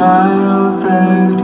child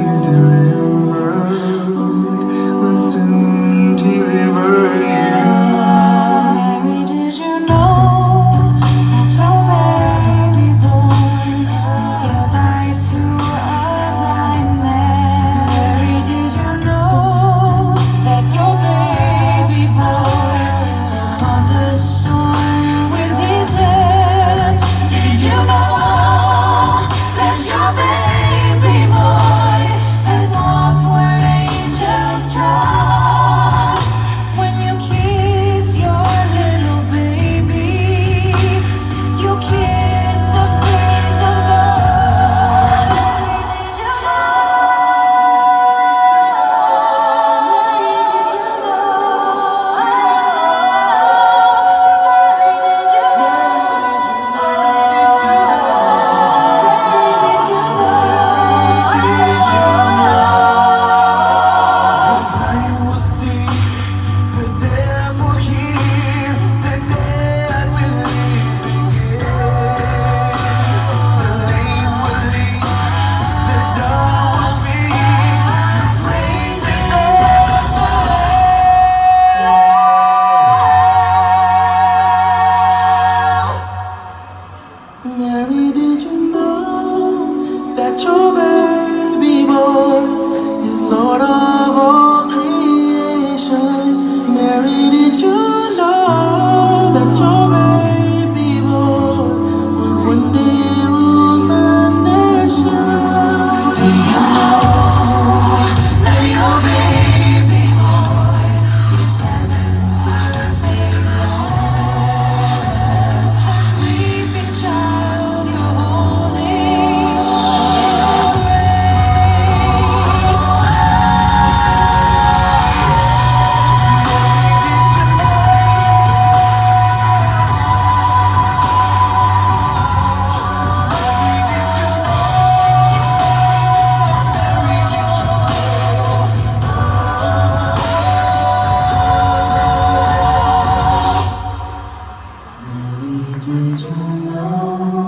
就快 You know